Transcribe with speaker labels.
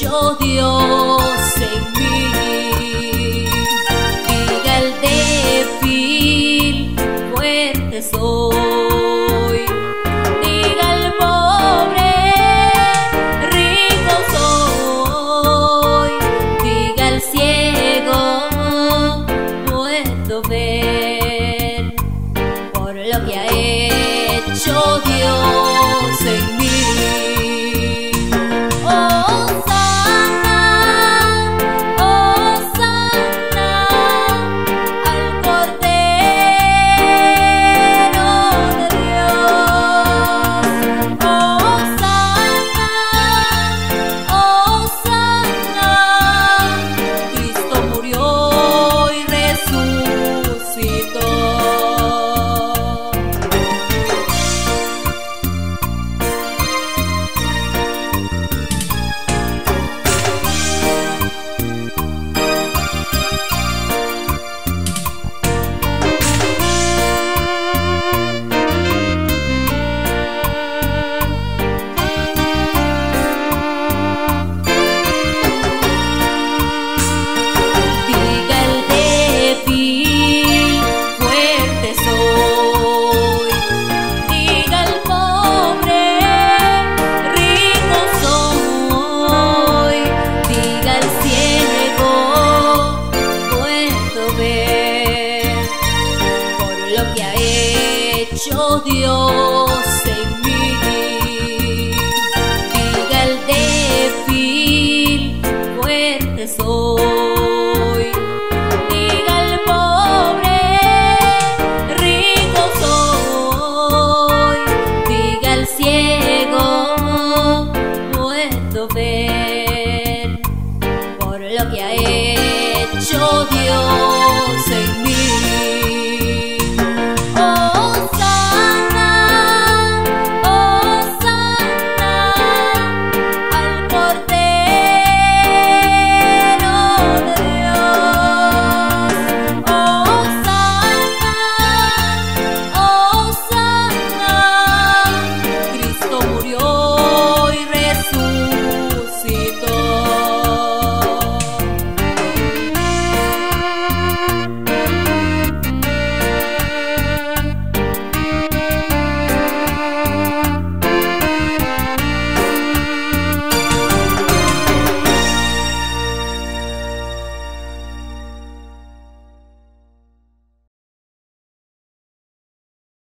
Speaker 1: hecho Dios en mí. Diga el débil, fuerte soy. hecho Dios.